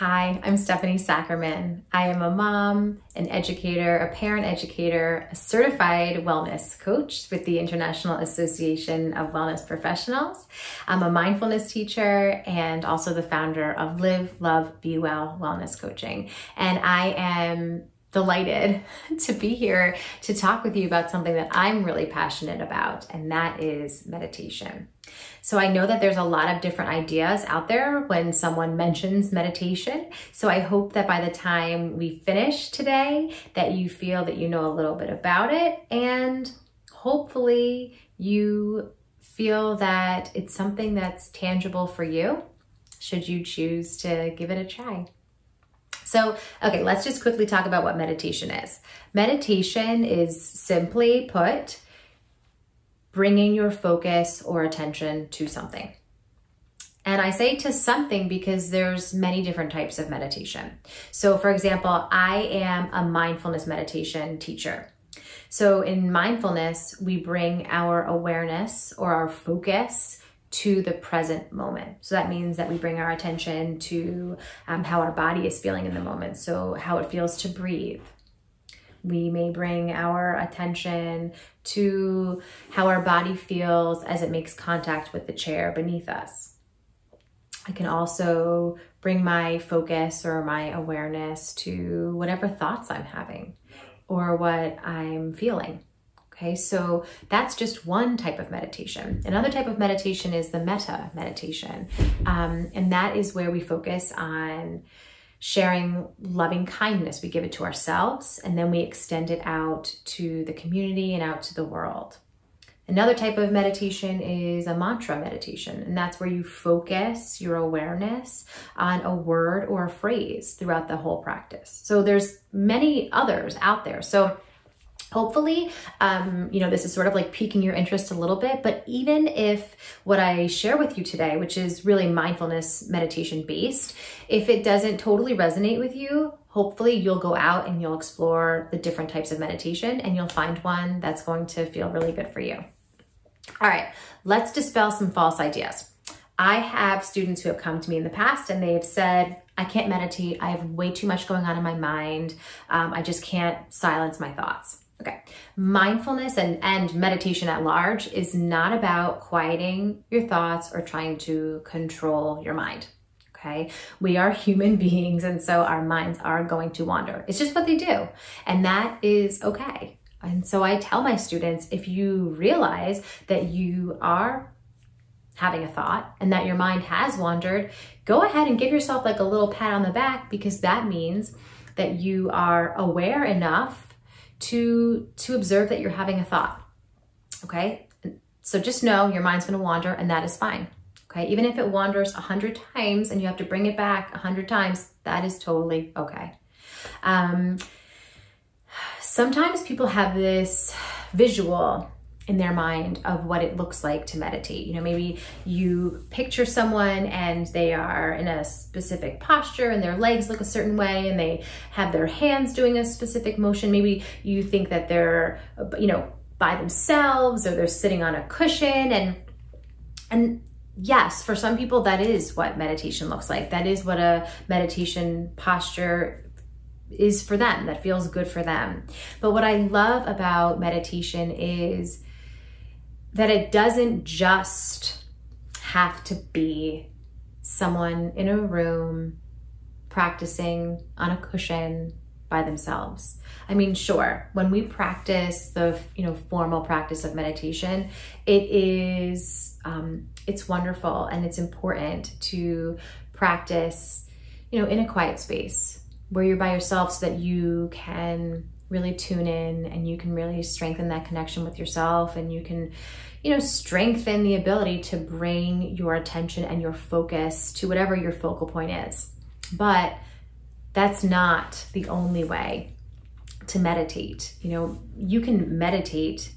Hi, I'm Stephanie Sackerman. I am a mom, an educator, a parent educator, a certified wellness coach with the International Association of Wellness Professionals. I'm a mindfulness teacher and also the founder of Live, Love, Be Well Wellness Coaching. And I am delighted to be here to talk with you about something that I'm really passionate about, and that is meditation. So I know that there's a lot of different ideas out there when someone mentions meditation. So I hope that by the time we finish today that you feel that you know a little bit about it and hopefully you feel that it's something that's tangible for you should you choose to give it a try. So, okay, let's just quickly talk about what meditation is. Meditation is simply put, bringing your focus or attention to something. And I say to something because there's many different types of meditation. So for example, I am a mindfulness meditation teacher. So in mindfulness, we bring our awareness or our focus to the present moment. So that means that we bring our attention to um, how our body is feeling in the moment. So, how it feels to breathe. We may bring our attention to how our body feels as it makes contact with the chair beneath us. I can also bring my focus or my awareness to whatever thoughts I'm having or what I'm feeling. Okay, so that's just one type of meditation. Another type of meditation is the metta meditation. Um, and that is where we focus on sharing loving kindness. We give it to ourselves and then we extend it out to the community and out to the world. Another type of meditation is a mantra meditation, and that's where you focus your awareness on a word or a phrase throughout the whole practice. So there's many others out there. So Hopefully, um, you know, this is sort of like piquing your interest a little bit, but even if what I share with you today, which is really mindfulness meditation based, if it doesn't totally resonate with you, hopefully you'll go out and you'll explore the different types of meditation and you'll find one that's going to feel really good for you. All right, let's dispel some false ideas. I have students who have come to me in the past and they've said, I can't meditate. I have way too much going on in my mind. Um, I just can't silence my thoughts. Okay. Mindfulness and, and meditation at large is not about quieting your thoughts or trying to control your mind. Okay. We are human beings, and so our minds are going to wander. It's just what they do. And that is okay. And so I tell my students if you realize that you are having a thought and that your mind has wandered, go ahead and give yourself like a little pat on the back because that means that you are aware enough to to observe that you're having a thought. Okay? So just know your mind's going to wander and that is fine. Okay? Even if it wanders a hundred times and you have to bring it back a hundred times, that is totally okay. Um, sometimes people have this visual in their mind of what it looks like to meditate. You know, maybe you picture someone and they are in a specific posture and their legs look a certain way and they have their hands doing a specific motion. Maybe you think that they're, you know, by themselves or they're sitting on a cushion and and yes, for some people that is what meditation looks like. That is what a meditation posture is for them, that feels good for them. But what I love about meditation is that it doesn't just have to be someone in a room practicing on a cushion by themselves. I mean, sure, when we practice the you know formal practice of meditation, it is um, it's wonderful and it's important to practice you know in a quiet space where you're by yourself so that you can really tune in and you can really strengthen that connection with yourself and you can you know strengthen the ability to bring your attention and your focus to whatever your focal point is. But that's not the only way to meditate. You know you can meditate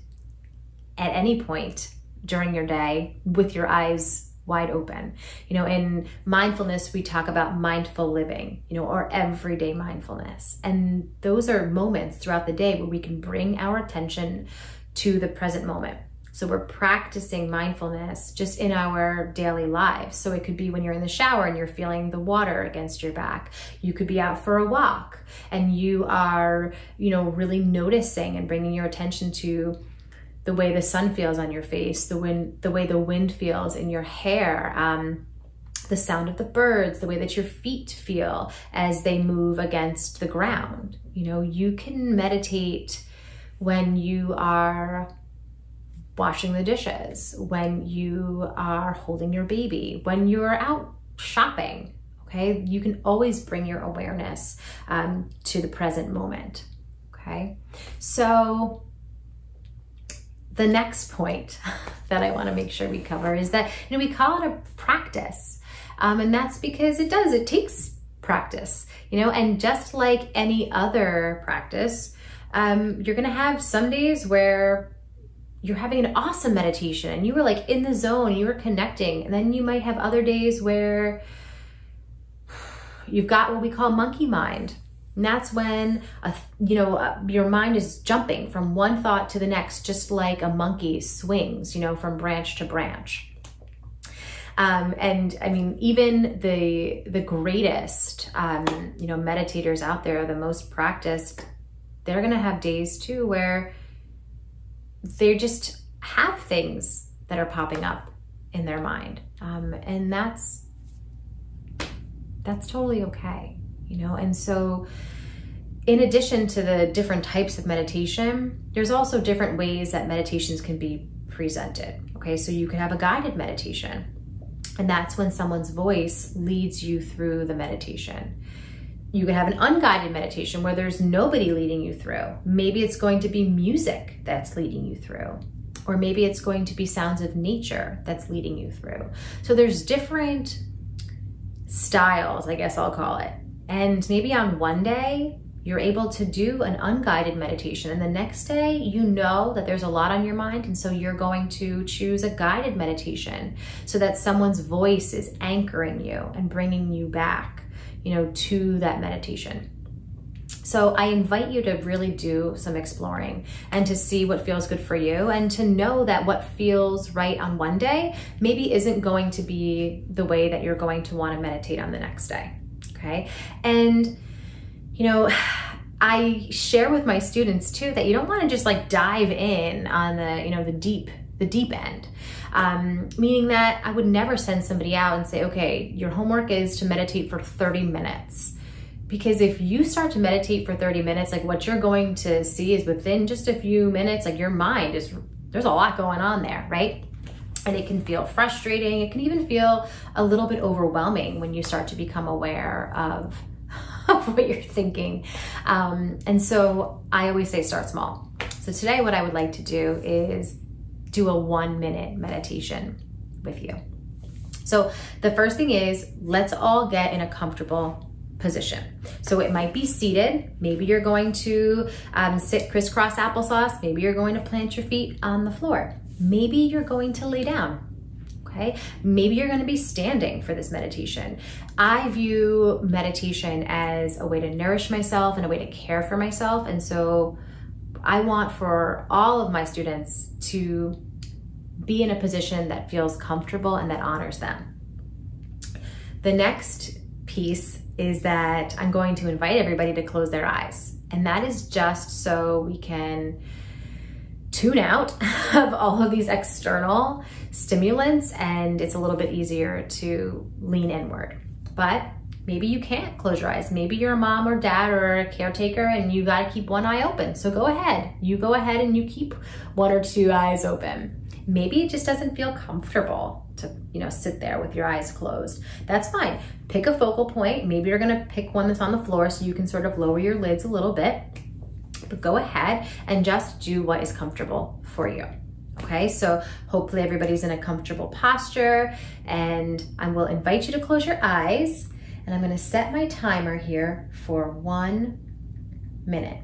at any point during your day with your eyes wide open. You know, in mindfulness, we talk about mindful living, you know, or everyday mindfulness. And those are moments throughout the day where we can bring our attention to the present moment. So we're practicing mindfulness just in our daily lives. So it could be when you're in the shower and you're feeling the water against your back. You could be out for a walk and you are, you know, really noticing and bringing your attention to the way the sun feels on your face, the wind, the way the wind feels in your hair, um, the sound of the birds, the way that your feet feel as they move against the ground. You know, you can meditate when you are washing the dishes, when you are holding your baby, when you're out shopping. Okay, you can always bring your awareness um, to the present moment. Okay, so the next point that I want to make sure we cover is that you know we call it a practice, um, and that's because it does. It takes practice, you know, and just like any other practice, um, you're gonna have some days where you're having an awesome meditation. And you were like in the zone, you were connecting, and then you might have other days where you've got what we call monkey mind and that's when, a, you know, uh, your mind is jumping from one thought to the next, just like a monkey swings, you know, from branch to branch. Um, and I mean, even the the greatest, um, you know, meditators out there, the most practiced, they're gonna have days too where they just have things that are popping up in their mind, um, and that's that's totally okay you know? And so, in addition to the different types of meditation, there's also different ways that meditations can be presented. Okay, so you can have a guided meditation, and that's when someone's voice leads you through the meditation. You can have an unguided meditation where there's nobody leading you through. Maybe it's going to be music that's leading you through or maybe it's going to be sounds of nature that's leading you through. So there's different styles, I guess I'll call it, and maybe on one day, you're able to do an unguided meditation. And the next day, you know that there's a lot on your mind. And so you're going to choose a guided meditation so that someone's voice is anchoring you and bringing you back, you know, to that meditation. So I invite you to really do some exploring and to see what feels good for you and to know that what feels right on one day maybe isn't going to be the way that you're going to want to meditate on the next day okay? And, you know, I share with my students too that you don't want to just like dive in on the, you know, the deep, the deep end. Um, meaning that I would never send somebody out and say, okay, your homework is to meditate for 30 minutes. Because if you start to meditate for 30 minutes, like what you're going to see is within just a few minutes, like your mind is, there's a lot going on there, right? And it can feel frustrating. It can even feel a little bit overwhelming when you start to become aware of, of what you're thinking. Um, and so I always say start small. So today, what I would like to do is do a one minute meditation with you. So the first thing is let's all get in a comfortable position. So it might be seated. Maybe you're going to um, sit crisscross applesauce. Maybe you're going to plant your feet on the floor. Maybe you're going to lay down. Okay. Maybe you're going to be standing for this meditation. I view meditation as a way to nourish myself and a way to care for myself. And so I want for all of my students to be in a position that feels comfortable and that honors them. The next piece is that I'm going to invite everybody to close their eyes. And that is just so we can tune out of all of these external stimulants and it's a little bit easier to lean inward. But maybe you can't close your eyes. Maybe you're a mom or dad or a caretaker and you got to keep one eye open. So go ahead. You go ahead and you keep one or two eyes open. Maybe it just doesn't feel comfortable to, you know, sit there with your eyes closed. That's fine. Pick a focal point. Maybe you're to pick one that's on the floor so you can sort of lower your lids a little bit but go ahead and just do what is comfortable for you. Okay, so hopefully everybody's in a comfortable posture and I will invite you to close your eyes and I'm gonna set my timer here for one minute.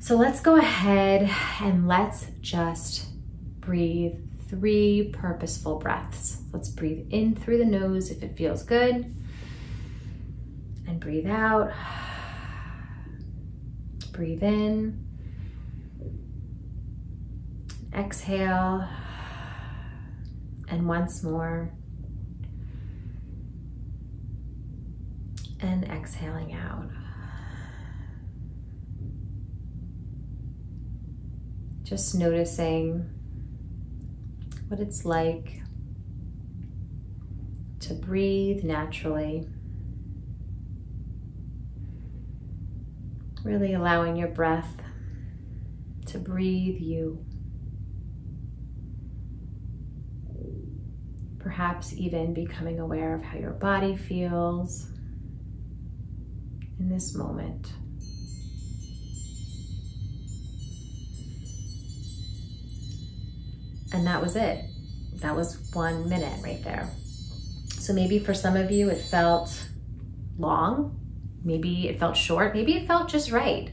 So let's go ahead and let's just breathe three purposeful breaths. Let's breathe in through the nose if it feels good and breathe out. Breathe in Exhale. And once more. And exhaling out. Just noticing what it's like to breathe naturally. Really allowing your breath to breathe you. Perhaps even becoming aware of how your body feels in this moment. And that was it. That was one minute right there. So maybe for some of you it felt long, maybe it felt short, maybe it felt just right.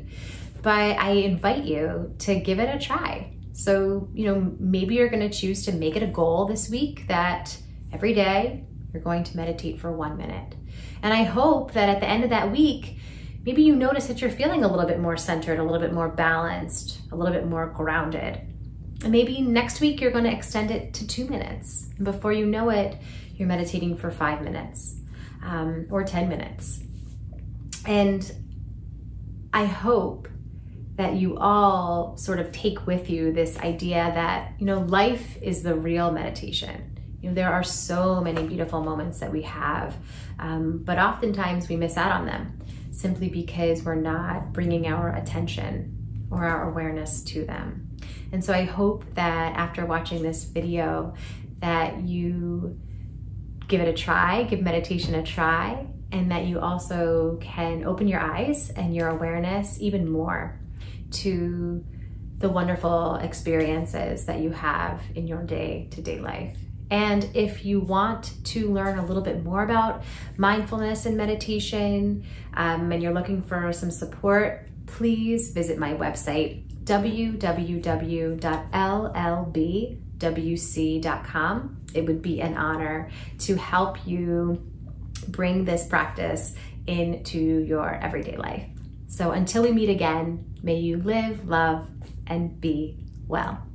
But I invite you to give it a try. So, you know, maybe you're going to choose to make it a goal this week that every day you're going to meditate for one minute. And I hope that at the end of that week, maybe you notice that you're feeling a little bit more centered, a little bit more balanced, a little bit more grounded. And maybe next week you're going to extend it to two minutes. And before you know it, you're meditating for five minutes um, or 10 minutes. And I hope that you all sort of take with you this idea that, you know, life is the real meditation. You know, there are so many beautiful moments that we have, um, but oftentimes we miss out on them simply because we're not bringing our attention or our awareness to them. And so I hope that after watching this video that you give it a try, give meditation a try, and that you also can open your eyes and your awareness even more to the wonderful experiences that you have in your day to day life. And if you want to learn a little bit more about mindfulness and meditation, um, and you're looking for some support, please visit my website, www.llbwc.com. It would be an honor to help you bring this practice into your everyday life. So until we meet again, may you live, love, and be well.